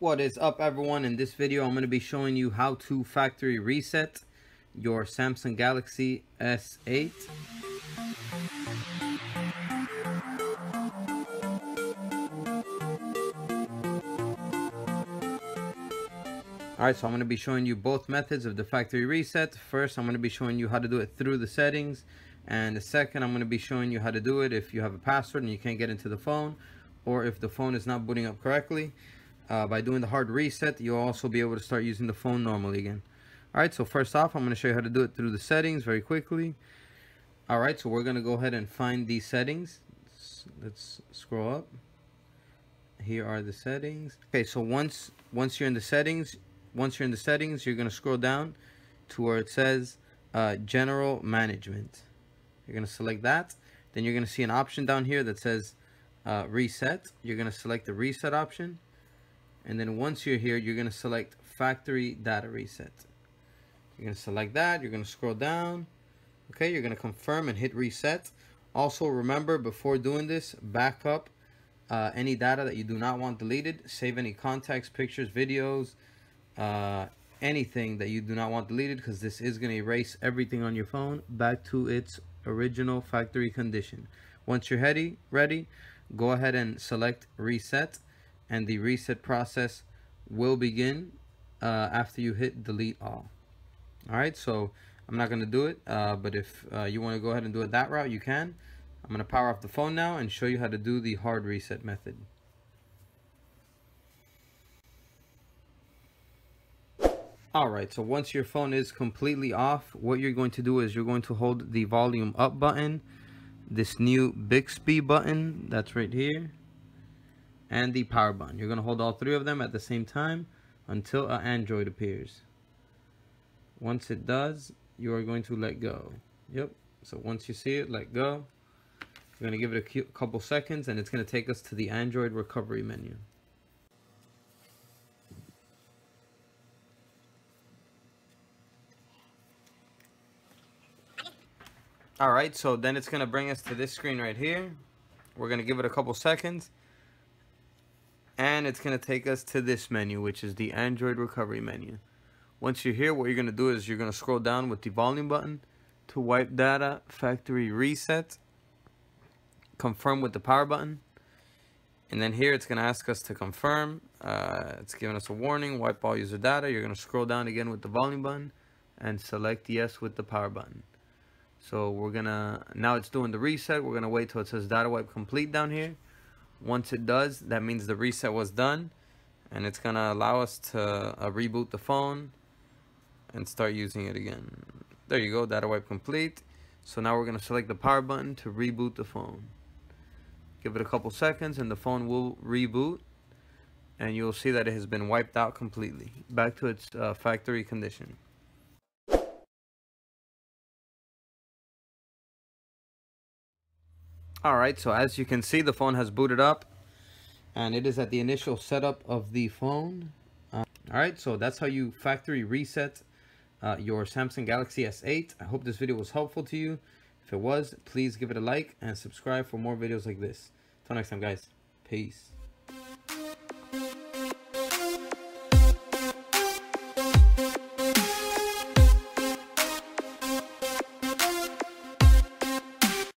What is up everyone? In this video I'm going to be showing you how to factory reset your Samsung Galaxy S8. Alright, so I'm going to be showing you both methods of the factory reset. First, I'm going to be showing you how to do it through the settings. And the second, I'm going to be showing you how to do it if you have a password and you can't get into the phone. Or if the phone is not booting up correctly. Uh, by doing the hard reset, you'll also be able to start using the phone normally again. Alright, so first off, I'm going to show you how to do it through the settings very quickly. Alright, so we're going to go ahead and find these settings. Let's, let's scroll up. Here are the settings. Okay, so once once you're in the settings, once you're in the settings, you're going to scroll down to where it says uh, General Management. You're going to select that. Then you're going to see an option down here that says uh, Reset. You're going to select the Reset option. And then once you're here, you're going to select Factory Data Reset. You're to select that. You're going to scroll down. Okay, you're going to confirm and hit Reset. Also, remember, before doing this, back up uh, any data that you do not want deleted. Save any contacts, pictures, videos, uh, anything that you do not want deleted because this is going to erase everything on your phone back to its original factory condition. Once you're ready, ready, go ahead and select reset and the reset process will begin uh, after you hit delete all. Alright, so I'm not going to do it, uh, but if uh, you want to go ahead and do it that route, you can. I'm going to power off the phone now and show you how to do the hard reset method. Alright, so once your phone is completely off, what you're going to do is you're going to hold the volume up button, this new Bixby button that's right here, and the power button. You're going to hold all three of them at the same time until an Android appears. Once it does, you are going to let go. Yep, so once you see it, let go. You're going to give it a couple seconds and it's going to take us to the Android recovery menu. All right, so then it's gonna bring us to this screen right here. We're gonna give it a couple seconds. And it's gonna take us to this menu, which is the Android recovery menu. Once you're here, what you're gonna do is you're gonna scroll down with the volume button to wipe data, factory reset, confirm with the power button. And then here it's gonna ask us to confirm. Uh, it's giving us a warning, wipe all user data. You're gonna scroll down again with the volume button and select yes with the power button. So we're gonna, now it's doing the reset. We're gonna wait till it says data wipe complete down here. Once it does, that means the reset was done. And it's gonna allow us to uh, reboot the phone and start using it again. There you go, data wipe complete. So now we're gonna select the power button to reboot the phone. Give it a couple seconds and the phone will reboot. And you'll see that it has been wiped out completely, back to its uh, factory condition. Alright, so as you can see, the phone has booted up. And it is at the initial setup of the phone. Uh, Alright, so that's how you factory reset uh, your Samsung Galaxy S8. I hope this video was helpful to you. If it was, please give it a like and subscribe for more videos like this. Until next time, guys. Peace.